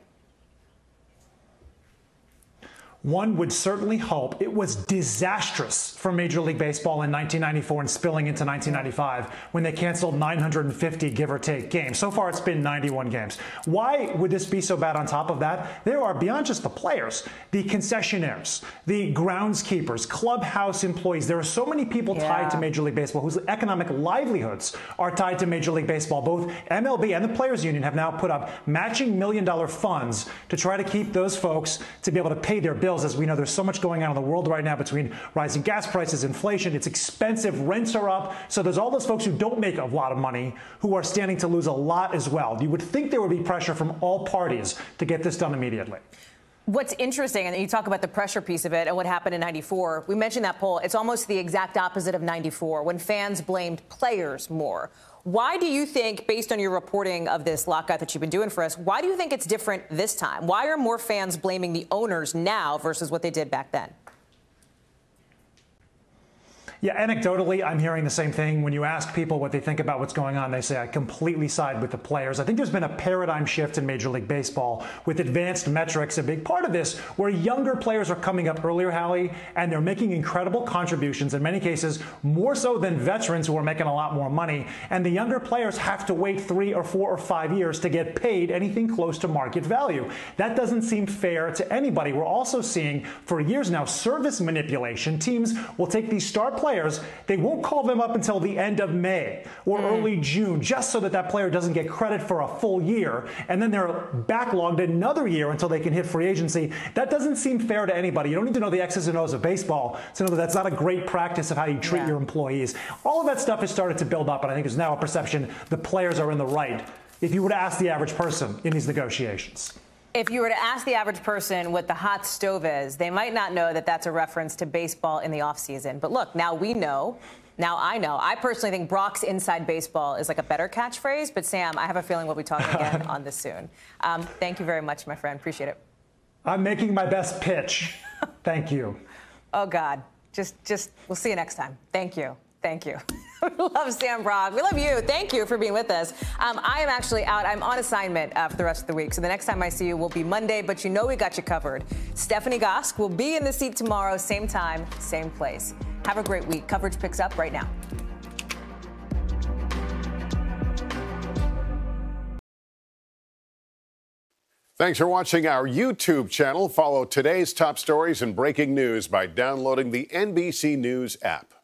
One would certainly hope it was disastrous for Major League Baseball in 1994 and spilling into 1995 when they canceled 950 give or take games. So far, it's been 91 games. Why would this be so bad on top of that? There are, beyond just the players, the concessionaires, the groundskeepers, clubhouse employees. There are so many people yeah. tied to Major League Baseball whose economic livelihoods are tied to Major League Baseball. Both MLB and the Players Union have now put up matching million dollar funds to try to keep those folks to be able to pay their bills bills. As we know, there's so much going on in the world right now between rising gas prices, inflation. It's expensive. Rents are up. So there's all those folks who don't make a lot of money who are standing to lose a lot as well. You would think there would be pressure from all parties to get this done immediately. What's interesting, and you talk about the pressure piece of it and what happened in 94, we mentioned that poll. It's almost the exact opposite of 94 when fans blamed players more. Why do you think, based on your reporting of this lockout that you've been doing for us, why do you think it's different this time? Why are more fans blaming the owners now versus what they did back then? Yeah, anecdotally, I'm hearing the same thing. When you ask people what they think about what's going on, they say, I completely side with the players. I think there's been a paradigm shift in Major League Baseball with advanced metrics, a big part of this, where younger players are coming up earlier, Hallie, and they're making incredible contributions, in many cases, more so than veterans who are making a lot more money. And the younger players have to wait three or four or five years to get paid anything close to market value. That doesn't seem fair to anybody. We're also seeing, for years now, service manipulation. Teams will take these star players players, they won't call them up until the end of May or mm. early June, just so that that player doesn't get credit for a full year. And then they're backlogged another year until they can hit free agency. That doesn't seem fair to anybody. You don't need to know the X's and O's of baseball to know that that's not a great practice of how you treat yeah. your employees. All of that stuff has started to build up, and I think there's now a perception the players are in the right if you were to ask the average person in these negotiations. If you were to ask the average person what the hot stove is, they might not know that that's a reference to baseball in the offseason. But look, now we know. Now I know. I personally think Brock's inside baseball is like a better catchphrase. But Sam, I have a feeling we'll be talking again <laughs> on this soon. Um, thank you very much, my friend. Appreciate it. I'm making my best pitch. <laughs> Thank you. oh God. Just, just. We'll see you next time. Thank you. Thank you. <laughs> we love Sam Brock. We love you. Thank you for being with us. Um, I am actually out. I'm on assignment uh, for the rest of the week. So the next time I see you will be Monday, but you know we got you covered. Stephanie Gosk will be in the seat tomorrow, same time, same place. Have a great week. Coverage picks up right now. Thanks for watching our YouTube channel. Follow today's top stories and breaking news by downloading the NBC News app.